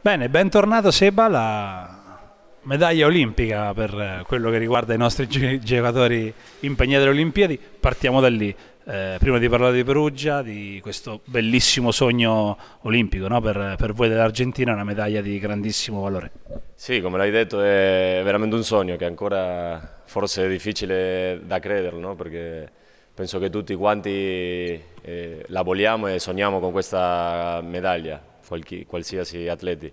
Bene, bentornato Seba, la medaglia olimpica per quello che riguarda i nostri giocatori impegnati alle Olimpiadi. Partiamo da lì. Eh, prima di parlare di Perugia, di questo bellissimo sogno olimpico no? per, per, voi dell'Argentina, una medaglia di grandissimo valore. Sì, come l'hai detto è veramente un sogno che ancora forse è difficile da crederlo, no? perché penso che tutti quanti eh, la vogliamo e sogniamo con questa medaglia, qualsiasi atleti.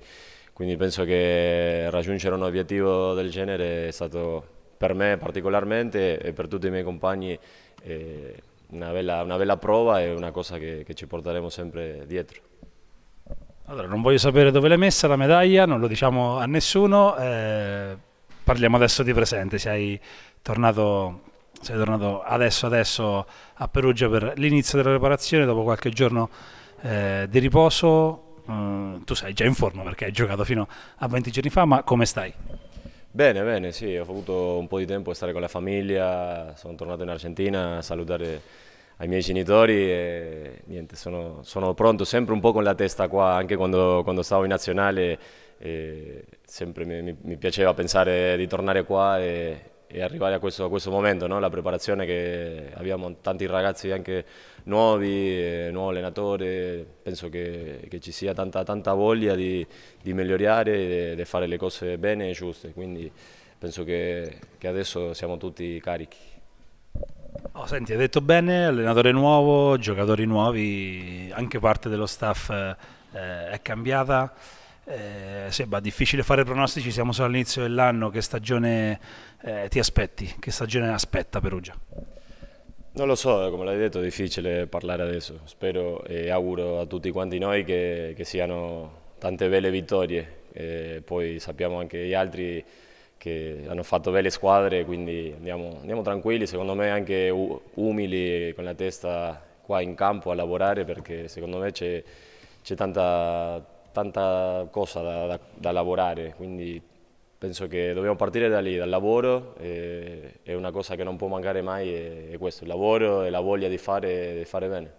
Quindi penso che raggiungere un obiettivo del genere è stato per me particolarmente e per tutti i miei compagni eh, una, bella, una, bella, prova e una cosa che, che ci porteremo sempre dietro. Allora, non voglio sapere dove l'hai messa la medaglia, non lo diciamo a nessuno, eh, parliamo adesso di presente, sei tornato, sei tornato adesso, adesso a Perugia per l'inizio della preparazione, dopo qualche giorno eh, di riposo, Uh, tu sei già in forma perché hai giocato fino a 20 giorni fa, ma come stai? Bene, bene, sì, ho avuto un po' di tempo a stare con la famiglia, sono tornato in Argentina a salutare ai miei genitori e niente, sono, sono pronto sempre un po' con la testa qua, anche quando, quando stavo in nazionale, sempre mi, mi, piaceva pensare di tornare qua e, e arrivare a questo, a questo momento, no? la preparazione che abbiamo tanti ragazzi anche nuovi, eh, nuovo allenatore, penso che, che, ci sia tanta, tanta voglia di, di migliorare e di fare le cose bene e giuste, quindi penso che, che adesso siamo tutti carichi. Oh, senti, hai detto bene, allenatore nuovo, giocatori nuovi, anche parte dello staff eh, è cambiata. Eh, Seba, difficile fare pronostici, siamo solo all'inizio dell'anno, che stagione eh, ti aspetti? Che stagione aspetta Perugia? Non lo so, come l'hai detto è difficile parlare adesso, spero e auguro a tutti quanti noi che, che siano tante belle vittorie, e poi sappiamo anche gli altri che hanno fatto belle squadre, quindi andiamo, andiamo tranquilli, secondo me anche umili, con la testa qua in campo a lavorare perché secondo me c'è tanta, tanta cosa da, da, da, lavorare, quindi penso che dobbiamo partire da lì, dal lavoro, e, è una cosa che non può mancare mai, è, è questo, il lavoro e la voglia di fare, di fare bene.